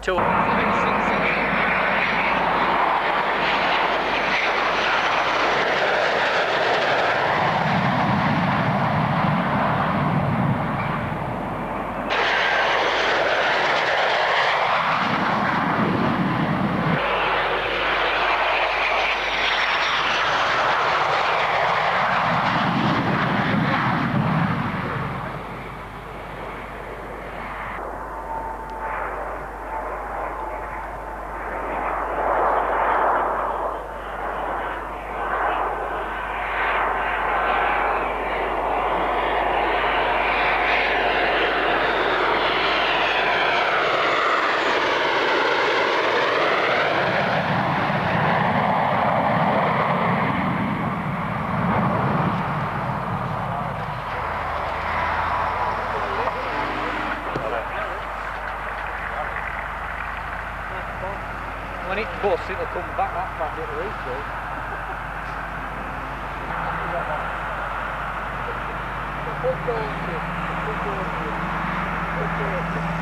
Two. Come back that reach it. Football, football, football.